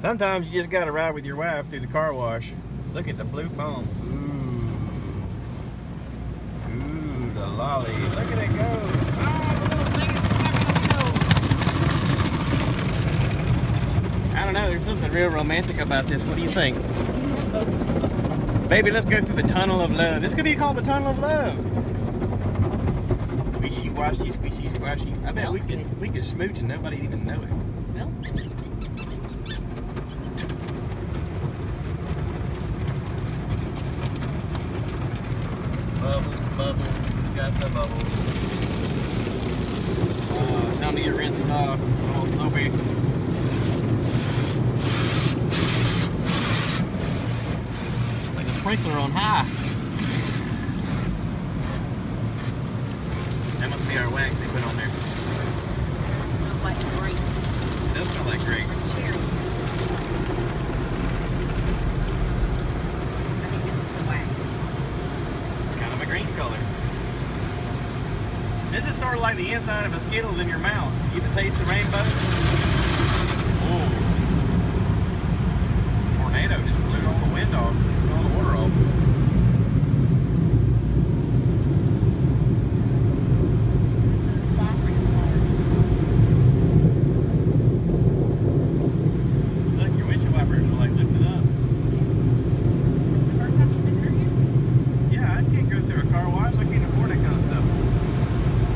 Sometimes you just gotta ride with your wife through the car wash. Look at the blue foam. Ooh. Ooh, the lolly. Look at it go. Oh, the little thing is fucking I don't know, there's something real romantic about this. What do you think? Baby, let's go through the tunnel of love. This could be called the tunnel of love. Wishy washy, squishy squashy. I bet we could we could smooch and nobody'd even know it. smells good. Bubbles, bubbles, we got the bubbles. Oh, time to get rinsed off. Oh, soapy. Like a sprinkler on high. That must be our wax they put on there. smells like grape It does smell like grape. or cherry. I think this is the wax. It's kind of a green color. This is sort of like the inside of a Skittles in your mouth. You can taste the rainbow. Oh. Tornado just blew all the wind off, blew all the water off. This is a spot for your car. Look, your windshield wipers are like lifted up. Is this the first time you've been through here? Yeah, I can't go through a car wash. I can't afford that kind of stuff.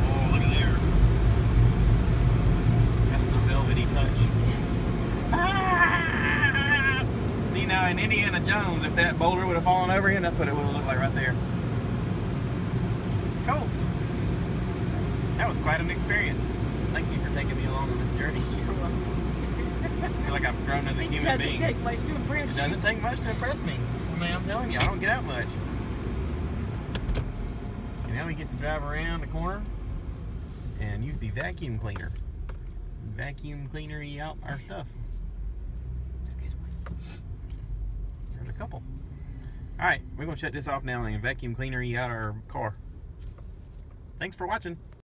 Oh, look at there. That's the velvety touch. Ah! See now in Indiana Jones, if that boulder would have fallen over him, that's what it would have looked like right there. Cool. That was quite an experience. Thank you for taking me along on this journey. You're welcome. I feel like I've grown as a It human doesn't take much to impress It doesn't take much to impress me. I mean, I'm telling you, I don't get out much. And now we get to drive around the corner and use the vacuum cleaner. Vacuum cleaner out our stuff. There's a couple. All right, we're gonna shut this off now and vacuum cleaner you out our car. Thanks for watching.